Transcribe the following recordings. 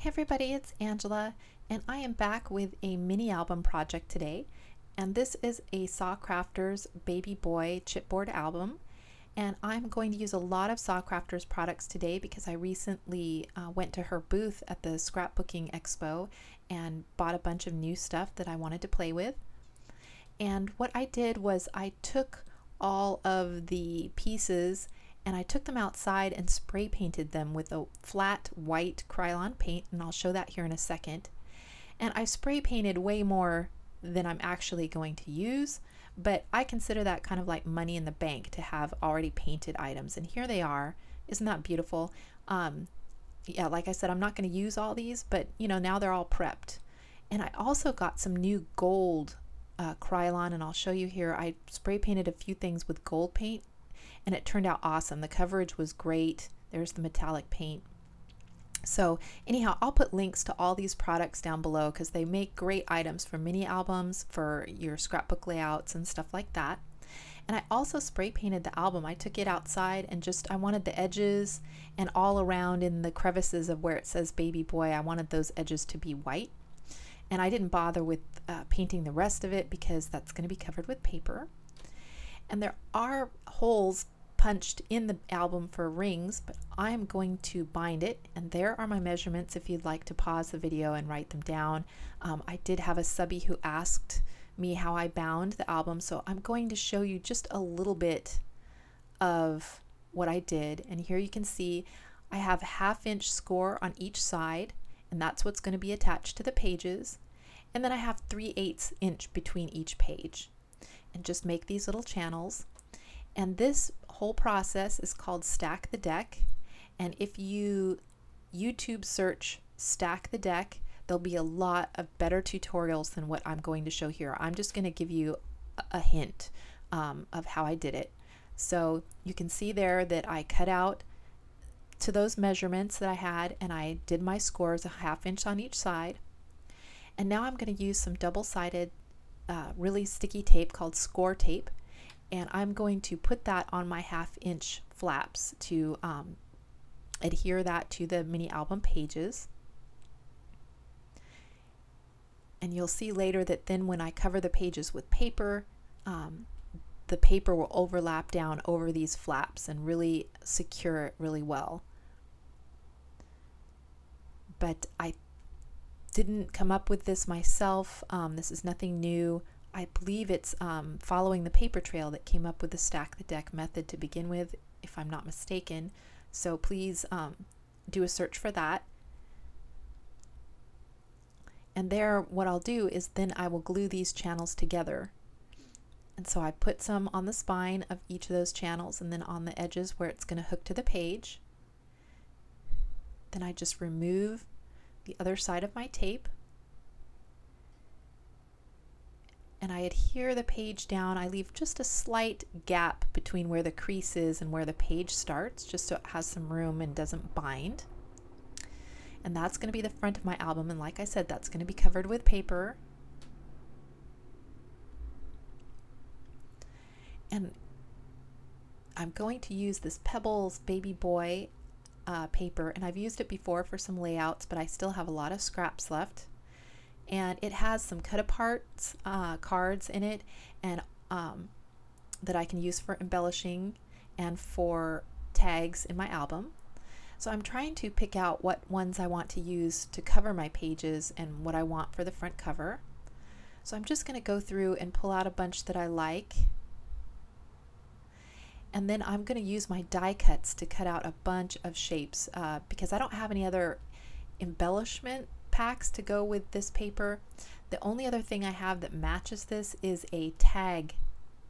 Hey everybody, it's Angela, and I am back with a mini album project today. And this is a SaCrafters Baby Boy chipboard album. And I'm going to use a lot of SaCrafters products today because I recently uh, went to her booth at the Scrapbooking Expo and bought a bunch of new stuff that I wanted to play with. And what I did was I took all of the pieces and I took them outside and spray painted them with a flat white Krylon paint, and I'll show that here in a second. And I spray painted way more than I'm actually going to use, but I consider that kind of like money in the bank to have already painted items. And here they are. Isn't that beautiful? Um, yeah, like I said, I'm not going to use all these, but you know, now they're all prepped. And I also got some new gold uh, Krylon, and I'll show you here. I spray painted a few things with gold paint and it turned out awesome. The coverage was great. There's the metallic paint. So anyhow, I'll put links to all these products down below because they make great items for mini albums, for your scrapbook layouts and stuff like that. And I also spray painted the album. I took it outside and just, I wanted the edges and all around in the crevices of where it says baby boy, I wanted those edges to be white. And I didn't bother with uh, painting the rest of it because that's going to be covered with paper. And there are holes punched in the album for rings, but I'm going to bind it. And there are my measurements if you'd like to pause the video and write them down. Um, I did have a subby who asked me how I bound the album, so I'm going to show you just a little bit of what I did. And here you can see I have half inch score on each side, and that's what's going to be attached to the pages. And then I have 3 eighths inch between each page and just make these little channels. And this whole process is called Stack the Deck. And if you YouTube search Stack the Deck, there'll be a lot of better tutorials than what I'm going to show here. I'm just going to give you a hint um, of how I did it. So you can see there that I cut out to those measurements that I had and I did my scores a half inch on each side. And now I'm going to use some double-sided uh, really sticky tape called score tape and I'm going to put that on my half inch flaps to um, adhere that to the mini album pages. And you'll see later that then when I cover the pages with paper, um, the paper will overlap down over these flaps and really secure it really well. But I didn't come up with this myself. Um, this is nothing new. I believe it's um, following the paper trail that came up with the stack the deck method to begin with, if I'm not mistaken. So please um, do a search for that. And there, what I'll do is then I will glue these channels together. And so I put some on the spine of each of those channels and then on the edges where it's going to hook to the page. Then I just remove the other side of my tape and I adhere the page down. I leave just a slight gap between where the crease is and where the page starts, just so it has some room and doesn't bind. And that's going to be the front of my album. And like I said, that's going to be covered with paper. And I'm going to use this Pebbles Baby Boy uh, paper and I've used it before for some layouts but I still have a lot of scraps left and it has some cut apart uh, cards in it and um, that I can use for embellishing and for tags in my album. So I'm trying to pick out what ones I want to use to cover my pages and what I want for the front cover. So I'm just going to go through and pull out a bunch that I like and then I'm going to use my die cuts to cut out a bunch of shapes uh, because I don't have any other embellishment packs to go with this paper. The only other thing I have that matches this is a tag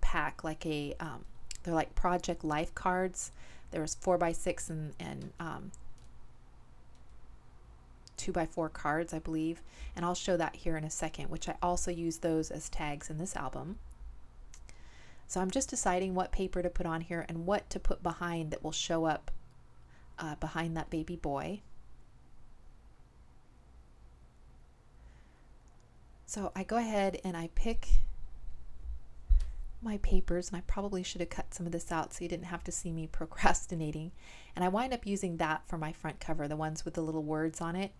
pack, like a, um, they're like Project Life cards. There was 4x6 and, and um, 2x4 cards, I believe. And I'll show that here in a second, which I also use those as tags in this album. So I'm just deciding what paper to put on here and what to put behind that will show up uh, behind that baby boy. So I go ahead and I pick my papers and I probably should have cut some of this out so you didn't have to see me procrastinating. And I wind up using that for my front cover, the ones with the little words on it.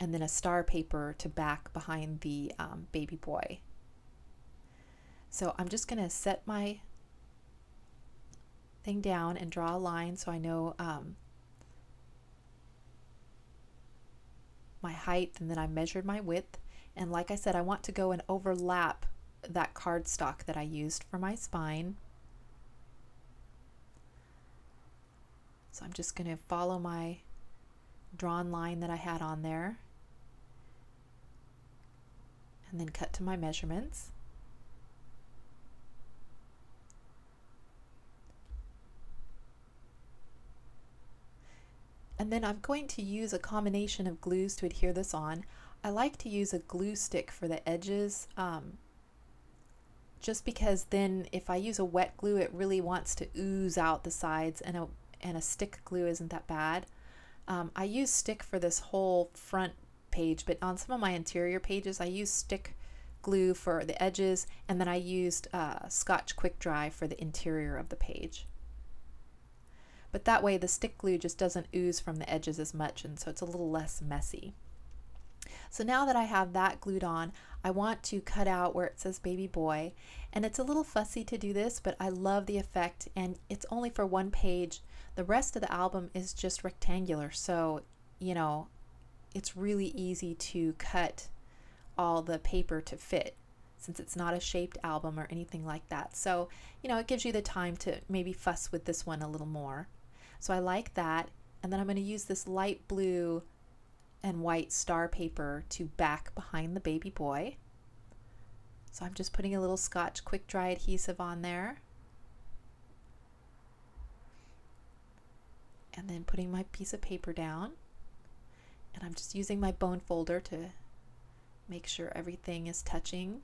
and then a star paper to back behind the um, baby boy. So I'm just going to set my thing down and draw a line so I know um, my height and then I measured my width. And like I said I want to go and overlap that cardstock that I used for my spine. So I'm just going to follow my drawn line that I had on there and then cut to my measurements And then I'm going to use a combination of glues to adhere this on. I like to use a glue stick for the edges um, just because then if I use a wet glue it really wants to ooze out the sides and a, and a stick glue isn't that bad. Um, I use stick for this whole front page but on some of my interior pages I use stick glue for the edges and then I used uh, Scotch Quick Dry for the interior of the page but that way the stick glue just doesn't ooze from the edges as much and so it's a little less messy. So now that I have that glued on, I want to cut out where it says baby boy and it's a little fussy to do this but I love the effect and it's only for one page. The rest of the album is just rectangular so you know it's really easy to cut all the paper to fit since it's not a shaped album or anything like that. So, you know, it gives you the time to maybe fuss with this one a little more. So I like that. And then I'm going to use this light blue and white star paper to back behind the baby boy. So I'm just putting a little Scotch quick dry adhesive on there. And then putting my piece of paper down. And I'm just using my bone folder to make sure everything is touching.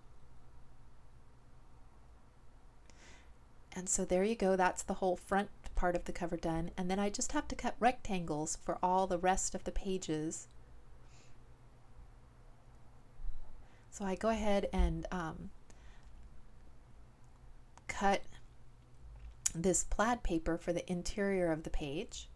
And so there you go, that's the whole front part of the cover done and then I just have to cut rectangles for all the rest of the pages. So I go ahead and um, cut this plaid paper for the interior of the page.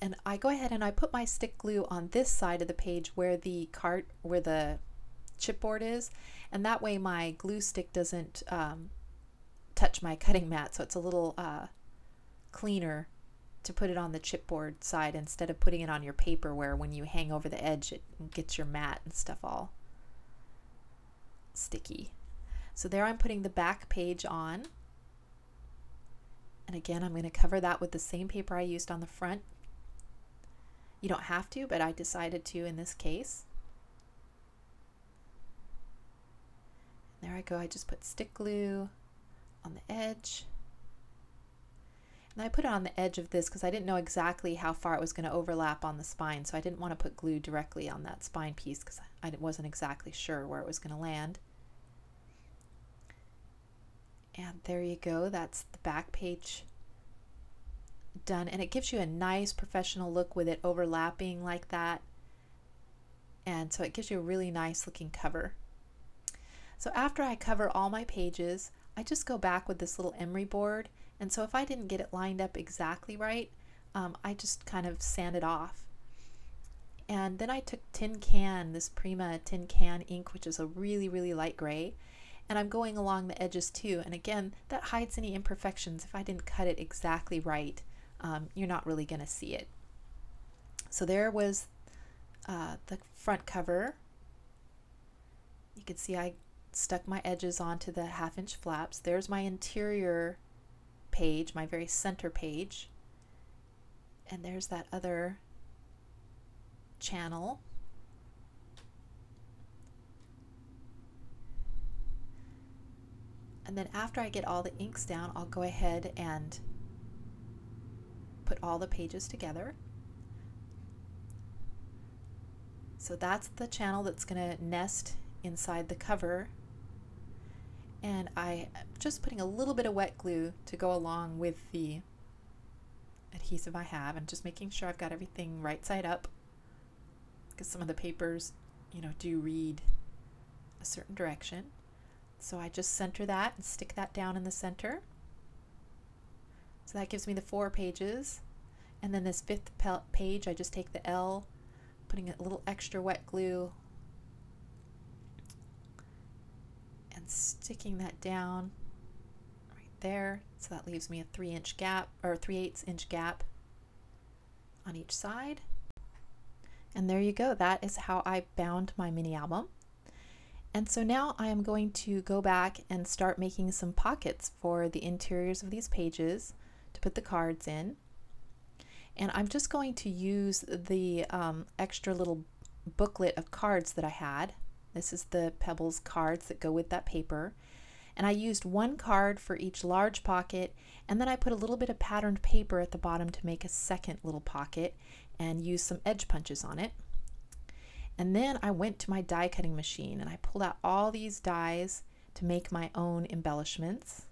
And I go ahead and I put my stick glue on this side of the page where the cart, where the chipboard is and that way my glue stick doesn't um, touch my cutting mat so it's a little uh, cleaner to put it on the chipboard side instead of putting it on your paper where when you hang over the edge it gets your mat and stuff all sticky. So there I'm putting the back page on and again I'm going to cover that with the same paper I used on the front. You don't have to but I decided to in this case. Go. I just put stick glue on the edge. And I put it on the edge of this because I didn't know exactly how far it was going to overlap on the spine. So I didn't want to put glue directly on that spine piece because I wasn't exactly sure where it was going to land. And there you go. That's the back page done. And it gives you a nice professional look with it overlapping like that. And so it gives you a really nice looking cover. So after I cover all my pages, I just go back with this little emery board. And so if I didn't get it lined up exactly right, um, I just kind of sand it off. And then I took Tin Can, this Prima Tin Can ink, which is a really, really light gray. And I'm going along the edges too. And again, that hides any imperfections. If I didn't cut it exactly right, um, you're not really going to see it. So there was uh, the front cover. You can see I stuck my edges onto the half inch flaps. There's my interior page, my very center page. And there's that other channel. And then after I get all the inks down, I'll go ahead and put all the pages together. So that's the channel that's going to nest inside the cover and I am just putting a little bit of wet glue to go along with the adhesive I have and just making sure I've got everything right side up because some of the papers you know do read a certain direction. So I just center that and stick that down in the center. So that gives me the four pages. And then this fifth page, I just take the L, putting a little extra wet glue sticking that down right there. So that leaves me a three inch gap or three eighths inch gap on each side. And there you go. That is how I bound my mini album. And so now I am going to go back and start making some pockets for the interiors of these pages to put the cards in. And I'm just going to use the um, extra little booklet of cards that I had. This is the Pebbles cards that go with that paper. And I used one card for each large pocket, and then I put a little bit of patterned paper at the bottom to make a second little pocket and use some edge punches on it. And then I went to my die cutting machine and I pulled out all these dies to make my own embellishments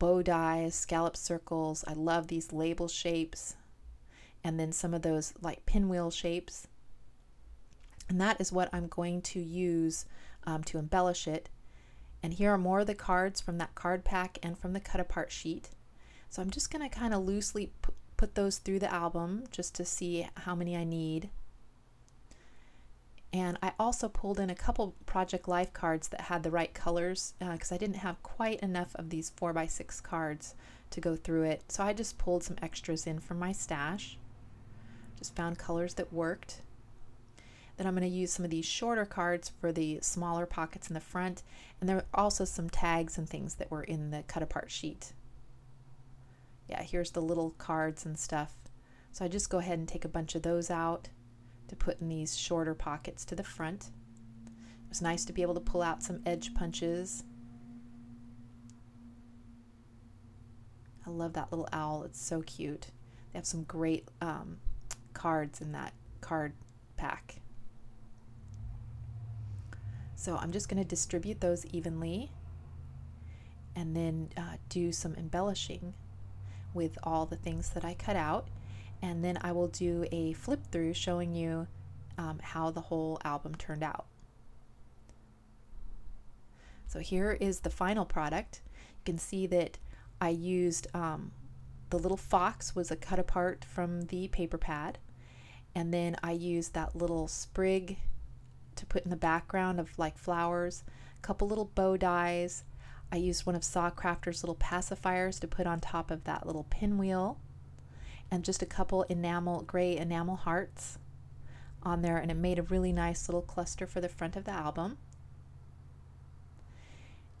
bow dies, scallop circles. I love these label shapes. And then some of those like pinwheel shapes. And that is what I'm going to use um, to embellish it. And here are more of the cards from that card pack and from the cut apart sheet. So I'm just going to kind of loosely put those through the album just to see how many I need. And I also pulled in a couple Project Life cards that had the right colors because uh, I didn't have quite enough of these 4x6 cards to go through it. So I just pulled some extras in from my stash. Just found colors that worked. Then I'm going to use some of these shorter cards for the smaller pockets in the front. And there are also some tags and things that were in the cut apart sheet. Yeah, here's the little cards and stuff. So I just go ahead and take a bunch of those out to put in these shorter pockets to the front. It was nice to be able to pull out some edge punches. I love that little owl. It's so cute. They have some great um, cards in that card pack. So I'm just going to distribute those evenly and then uh, do some embellishing with all the things that I cut out and then I will do a flip through showing you um, how the whole album turned out. So here is the final product. You can see that I used um, the little fox was a cut apart from the paper pad and then I used that little sprig to put in the background of like flowers, a couple little bow dies. I used one of SaCrafter's little pacifiers to put on top of that little pinwheel and just a couple enamel gray enamel hearts on there and it made a really nice little cluster for the front of the album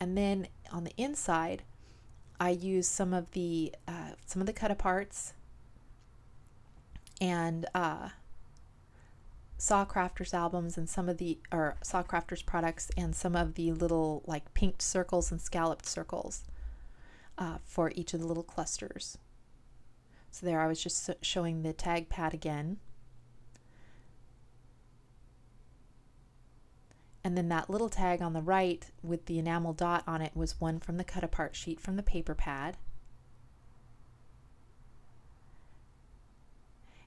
and then on the inside I used some of the uh, some of the cut aparts and uh, SaCrafters albums and some of the or SaCrafters products and some of the little like pinked circles and scalloped circles uh, for each of the little clusters. So there I was just showing the tag pad again. And then that little tag on the right with the enamel dot on it was one from the cut apart sheet from the paper pad.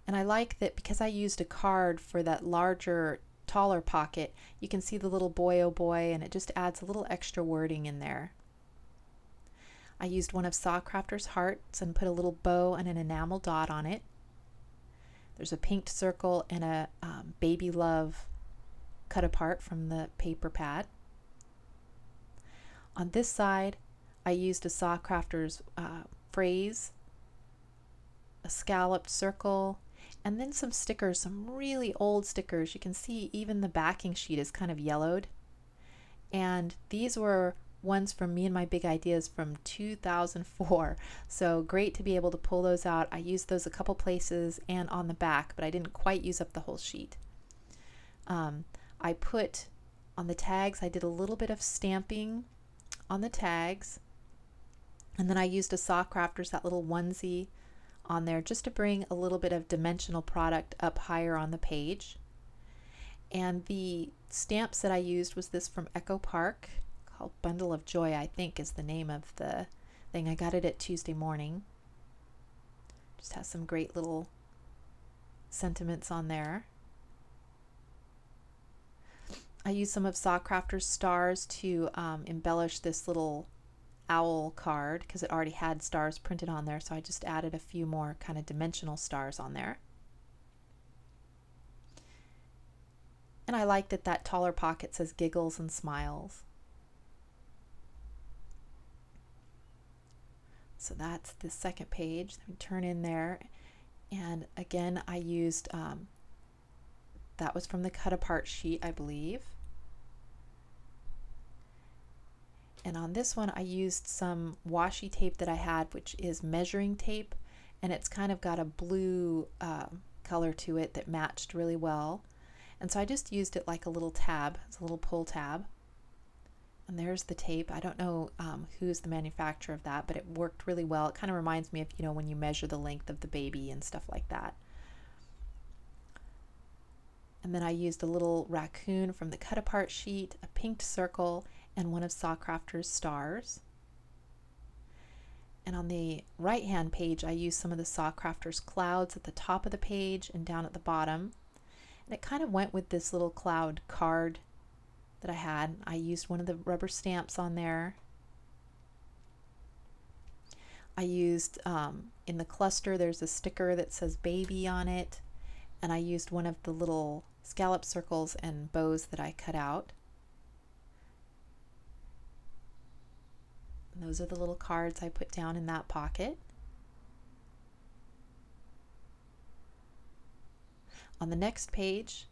And I like that because I used a card for that larger, taller pocket, you can see the little boy oh boy and it just adds a little extra wording in there. I used one of SaCrafter's hearts and put a little bow and an enamel dot on it. There's a pinked circle and a um, baby love cut apart from the paper pad. On this side, I used a SaCrafter's uh, phrase, a scalloped circle, and then some stickers, some really old stickers. You can see even the backing sheet is kind of yellowed. And these were ones from me and my big ideas from 2004 so great to be able to pull those out. I used those a couple places and on the back but I didn't quite use up the whole sheet. Um, I put on the tags I did a little bit of stamping on the tags. And then I used a SaCrafters that little onesie on there just to bring a little bit of dimensional product up higher on the page and the stamps that I used was this from Echo Park called Bundle of Joy, I think is the name of the thing. I got it at Tuesday morning. Just has some great little sentiments on there. I used some of SaCrafter's stars to um, embellish this little owl card because it already had stars printed on there so I just added a few more kind of dimensional stars on there. And I like that that taller pocket says giggles and smiles. So that's the second page. Turn in there. And again, I used, um, that was from the cut apart sheet, I believe. And on this one, I used some washi tape that I had, which is measuring tape. And it's kind of got a blue uh, color to it that matched really well. And so I just used it like a little tab, it's a little pull tab. And there's the tape. I don't know um, who's the manufacturer of that, but it worked really well. It kind of reminds me of, you know, when you measure the length of the baby and stuff like that. And then I used a little raccoon from the cut apart sheet, a pinked circle, and one of SaCrafter's stars. And on the right hand page, I used some of the SaCrafter's clouds at the top of the page and down at the bottom. And it kind of went with this little cloud card that I had. I used one of the rubber stamps on there. I used um, in the cluster, there's a sticker that says baby on it. And I used one of the little scallop circles and bows that I cut out. And those are the little cards I put down in that pocket. On the next page,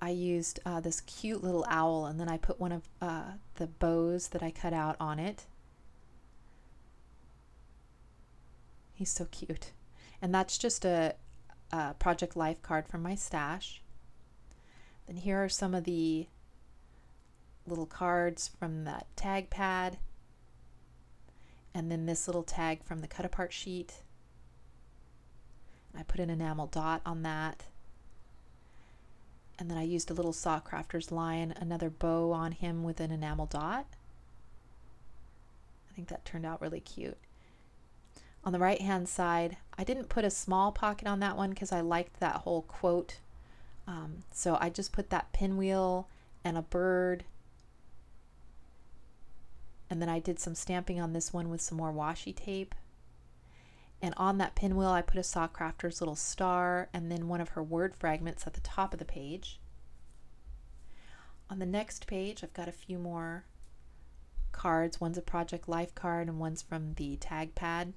I used uh, this cute little owl and then I put one of uh, the bows that I cut out on it. He's so cute. And that's just a, a Project Life card from my stash. Then here are some of the little cards from that tag pad and then this little tag from the cut apart sheet. I put an enamel dot on that. And then I used a little SaCrafter's line, another bow on him with an enamel dot. I think that turned out really cute. On the right hand side, I didn't put a small pocket on that one because I liked that whole quote. Um, so I just put that pinwheel and a bird and then I did some stamping on this one with some more washi tape. And on that pinwheel, I put a SaCrafter's little star and then one of her word fragments at the top of the page. On the next page, I've got a few more cards. One's a Project Life card and one's from the tag pad.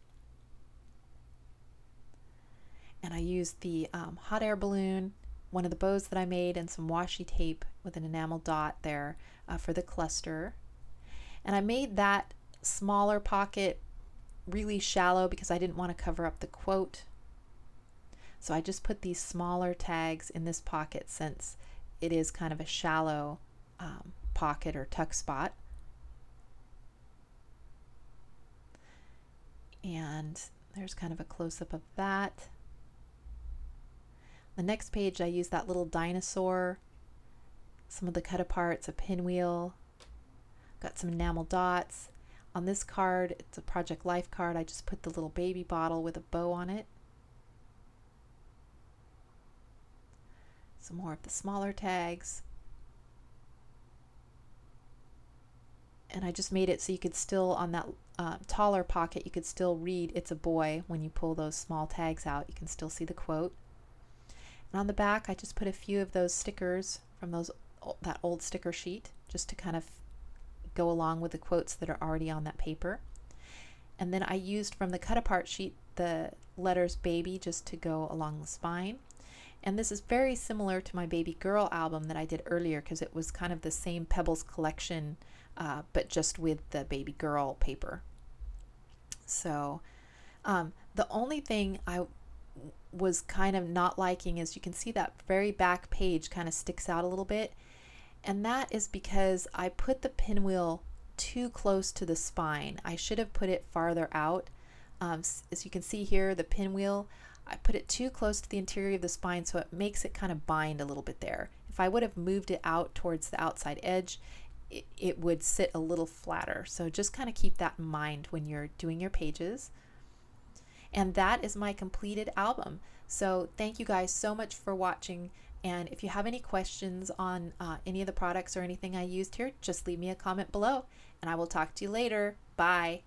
And I used the um, hot air balloon, one of the bows that I made, and some washi tape with an enamel dot there uh, for the cluster. And I made that smaller pocket really shallow because I didn't want to cover up the quote. So I just put these smaller tags in this pocket since it is kind of a shallow um, pocket or tuck spot. And there's kind of a close-up of that. The next page I use that little dinosaur, some of the cut aparts, a pinwheel, Got some enamel dots. On this card, it's a Project Life card. I just put the little baby bottle with a bow on it. Some more of the smaller tags. And I just made it so you could still, on that uh, taller pocket, you could still read It's a Boy when you pull those small tags out. You can still see the quote. And on the back, I just put a few of those stickers from those that old sticker sheet just to kind of go along with the quotes that are already on that paper. And then I used from the cut apart sheet the letters baby just to go along the spine. And this is very similar to my baby girl album that I did earlier because it was kind of the same Pebbles collection, uh, but just with the baby girl paper. So um, the only thing I was kind of not liking is you can see that very back page kind of sticks out a little bit and that is because I put the pinwheel too close to the spine. I should have put it farther out. Um, as you can see here, the pinwheel, I put it too close to the interior of the spine so it makes it kind of bind a little bit there. If I would have moved it out towards the outside edge, it, it would sit a little flatter. So just kind of keep that in mind when you're doing your pages. And that is my completed album. So thank you guys so much for watching And if you have any questions on uh, any of the products or anything I used here, just leave me a comment below and I will talk to you later. Bye.